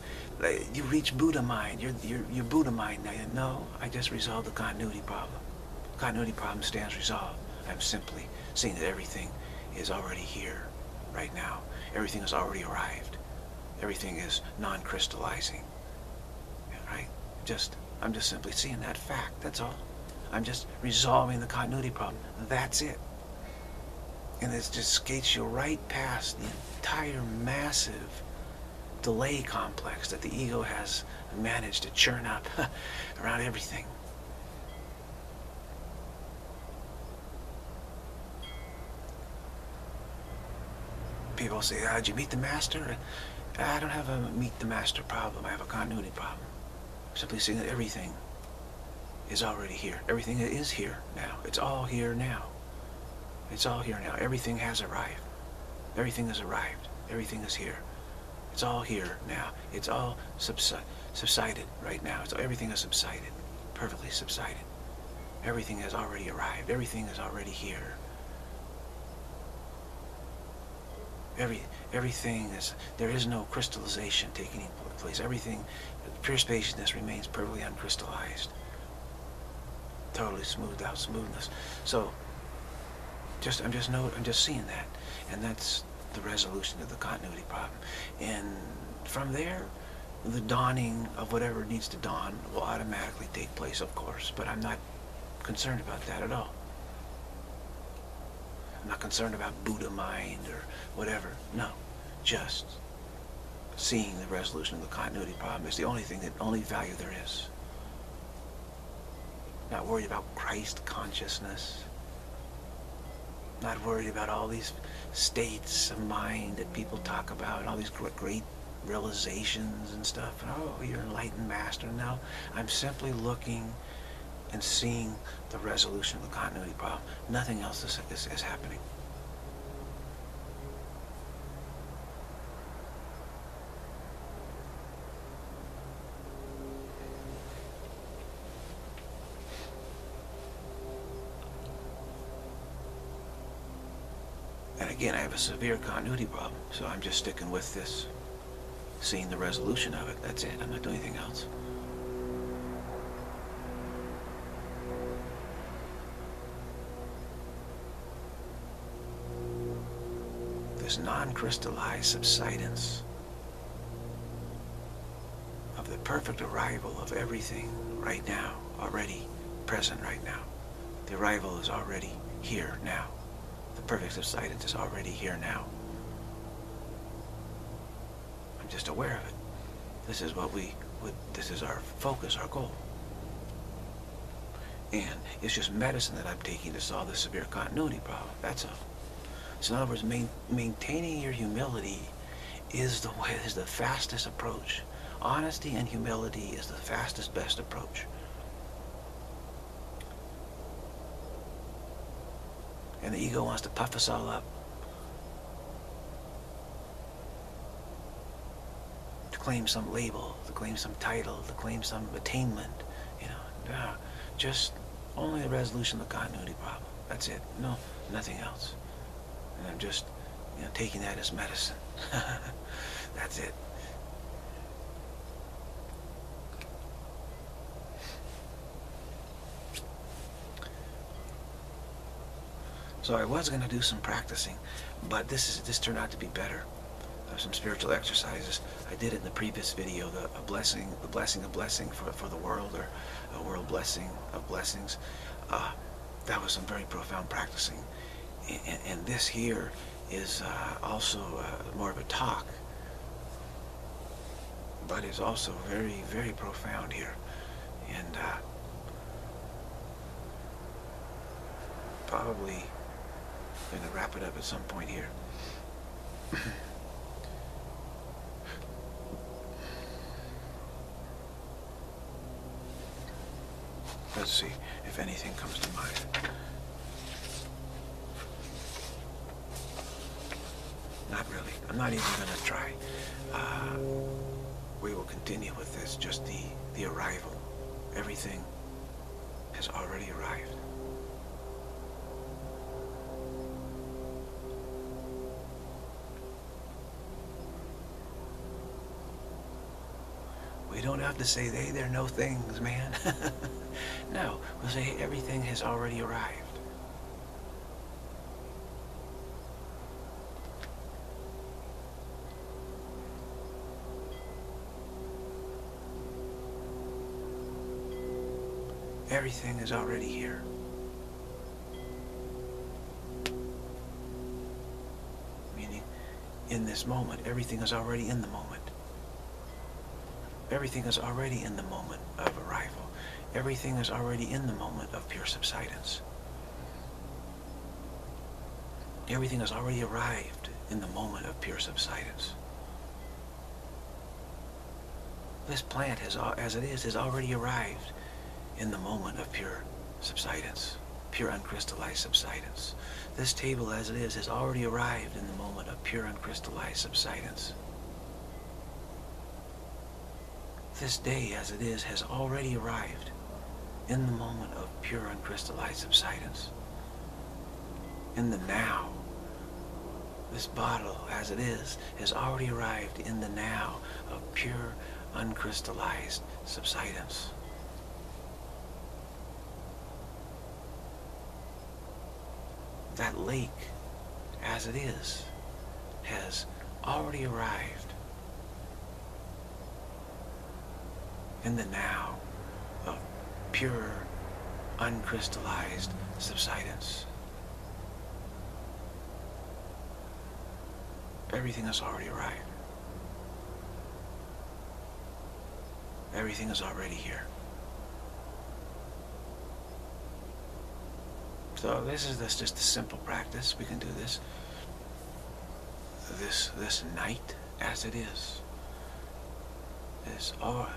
you reach Buddha mind. You're, you're, you're Buddha mind now. No, I just resolved the continuity problem. Continuity problem stands resolved. I'm simply seeing that everything is already here right now. Everything has already arrived. Everything is non-crystallizing just, I'm just simply seeing that fact, that's all. I'm just resolving the continuity problem. That's it. And it just skates you right past the entire massive delay complex that the ego has managed to churn up [laughs] around everything. People say, ah, did you meet the master? I don't have a meet the master problem. I have a continuity problem. Simply seeing that everything is already here. Everything is here now. It's all here now. It's all here now. Everything has arrived. Everything has arrived. Everything is here. It's all here now. It's all subsi subsided right now. It's, everything has subsided. Perfectly subsided. Everything has already arrived. Everything is already here. Every, everything is, there is no crystallization taking place. Everything Pure spaciousness remains perfectly uncrystallized. Totally smoothed out smoothness. So just I'm just know I'm just seeing that. And that's the resolution of the continuity problem. And from there, the dawning of whatever needs to dawn will automatically take place, of course, but I'm not concerned about that at all. I'm not concerned about Buddha mind or whatever. No, just seeing the resolution of the continuity problem is the only thing that only value there is. Not worried about Christ consciousness. Not worried about all these states of mind that people talk about, all these great realizations and stuff. And, oh, you're enlightened master. No, I'm simply looking and seeing the resolution of the continuity problem. Nothing else is, is, is happening. Again, I have a severe continuity problem, so I'm just sticking with this, seeing the resolution of it. That's it. I'm not doing anything else. This non-crystallized subsidence of the perfect arrival of everything right now, already present right now. The arrival is already here now perfect subsidence is already here now. I'm just aware of it. This is what we would, this is our focus, our goal. And it's just medicine that I'm taking to solve the severe continuity problem. That's all. So in other words, main, maintaining your humility is the way, is the fastest approach. Honesty and humility is the fastest, best approach. And the ego wants to puff us all up. To claim some label, to claim some title, to claim some attainment. You know, no, just only the resolution of the continuity problem. That's it. No, nothing else. And I'm just, you know, taking that as medicine. [laughs] That's it. So I was going to do some practicing, but this is this turned out to be better. Uh, some spiritual exercises. I did it in the previous video, the blessing, the blessing of blessing for, for the world, or a world blessing of blessings. Uh, that was some very profound practicing. And, and this here is uh, also uh, more of a talk, but is also very, very profound here. And uh, probably Going to wrap it up at some point here. Let's see if anything comes to mind. Not really. I'm not even to try. Uh, we will continue with this, just the, the arrival. Everything has already arrived. Have to say they, they're no things, man. [laughs] no, we'll say everything has already arrived. Everything is already here. Meaning, in this moment, everything is already in the moment. Everything is already in the moment of arrival. Everything is already in the moment of pure subsidence. Everything has already arrived in the moment of pure subsidence. This plant, has, as it is, has already arrived in the moment of pure subsidence, pure uncrystallized subsidence. This table, as it is, has already arrived in the moment of pure uncrystallized subsidence. This day, as it is, has already arrived in the moment of pure uncrystallized subsidence. In the now. This bottle, as it is, has already arrived in the now of pure uncrystallized subsidence. That lake, as it is, has already arrived in the now of pure, uncrystallized subsidence. Everything is already right. Everything is already here. So this is this just a simple practice. We can do this. This this night as it is is all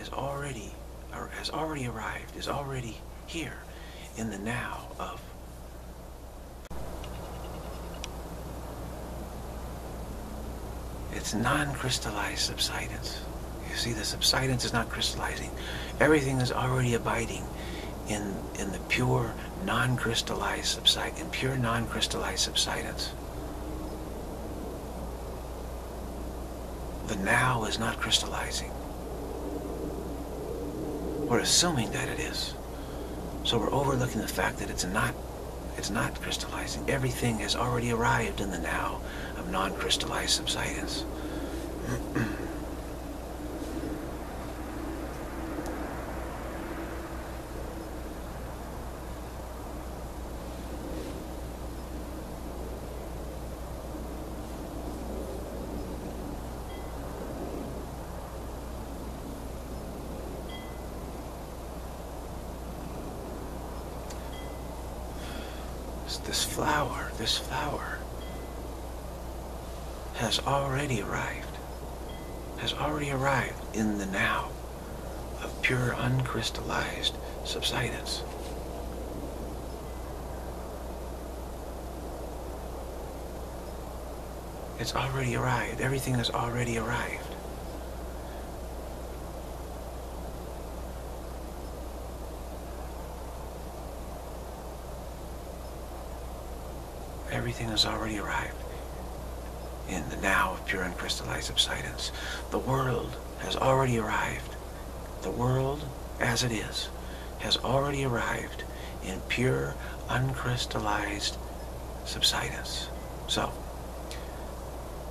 is already or has already arrived, is already here in the now of it's non-crystallized subsidence. You see, the subsidence is not crystallizing. Everything is already abiding in in the pure non-crystallized subside in pure non-crystallized subsidence. The now is not crystallizing. We're assuming that it is. So we're overlooking the fact that it's not it's not crystallizing. Everything has already arrived in the now of non-crystallized subsidence. [clears throat] this flower, this flower has already arrived, has already arrived in the now of pure uncrystallized subsidence. It's already arrived. Everything has already arrived. everything has already arrived in the now of pure uncrystallized subsidence. The world has already arrived. The world, as it is, has already arrived in pure uncrystallized subsidence. So,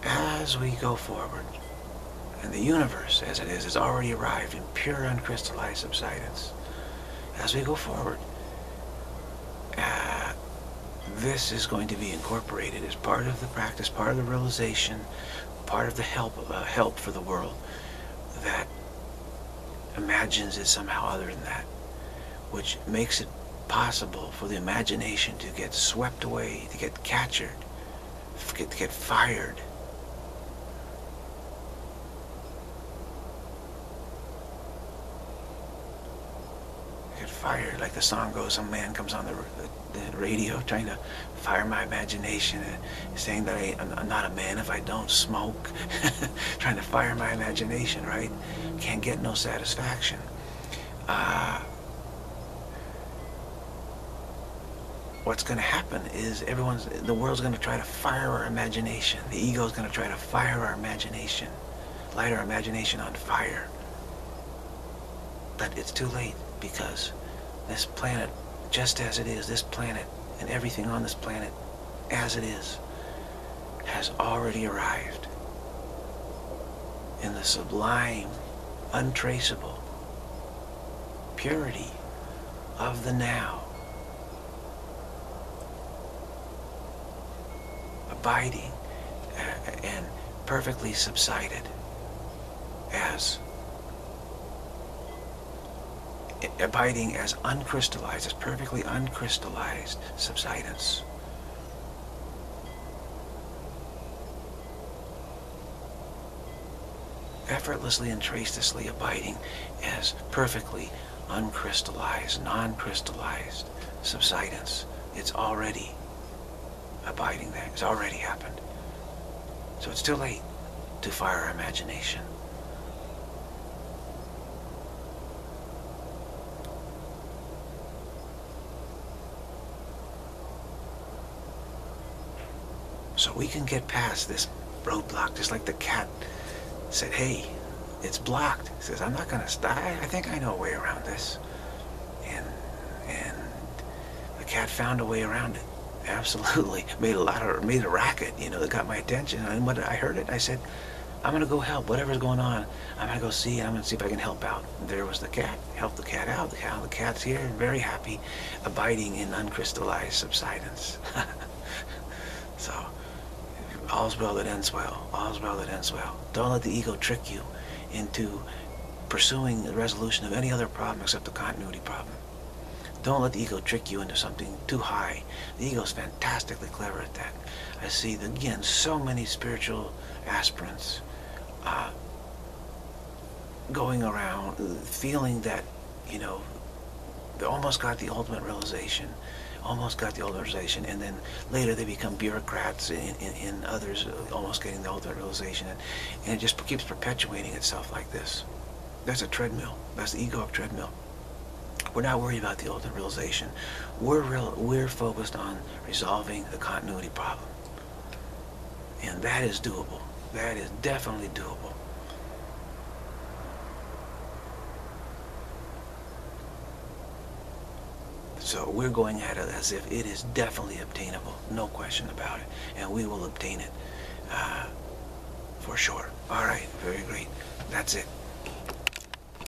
as we go forward, and the universe, as it is, has already arrived in pure uncrystallized subsidence. As we go forward, this is going to be incorporated as part of the practice, part of the realization, part of the help, uh, help for the world that imagines it somehow other than that, which makes it possible for the imagination to get swept away, to get captured, to get fired. Fire, like the song goes, some man comes on the, the, the radio trying to fire my imagination and saying that I, am not a man if I don't smoke, [laughs] trying to fire my imagination, right? Can't get no satisfaction. Uh, what's going to happen is everyone's, the world's going to try to fire our imagination. The ego is going to try to fire our imagination, light our imagination on fire. But it's too late because this planet, just as it is, this planet and everything on this planet, as it is, has already arrived in the sublime, untraceable purity of the now, abiding uh, and perfectly subsided as abiding as uncrystallized, as perfectly uncrystallized subsidence. Effortlessly and tracelessly abiding as perfectly uncrystallized, non-crystallized subsidence. It's already abiding there. It's already happened. So it's too late to fire our imagination. So we can get past this roadblock, just like the cat said, hey, it's blocked. He says, I'm not going to die. I think I know a way around this. And, and the cat found a way around it. [laughs] Absolutely. [laughs] Made a lot of, made a racket, you know, that got my attention. And when I heard it, I said, I'm going to go help. Whatever's going on, I'm going to go see. I'm going to see if I can help out. And there was the cat. Help the cat out. The, cat, the cat's here, very happy, abiding in uncrystallized subsidence. [laughs] all's well that ends well. All's well that ends well. Don't let the ego trick you into pursuing the resolution of any other problem except the continuity problem. Don't let the ego trick you into something too high. The ego is fantastically clever at that. I see, again, so many spiritual aspirants uh, going around feeling that, you know, they almost got the ultimate realization, almost got the realization, and then later they become bureaucrats and, in, in others almost getting the realization, and, and it just keeps perpetuating itself like this. That's a treadmill. That's the egoic treadmill. We're not worried about the ultimate realization. We're real, we're focused on resolving the continuity problem. And that is doable. That is definitely doable. So we're going at it as if it is definitely obtainable. No question about it. And we will obtain it uh, for sure. All right. Very great. That's it.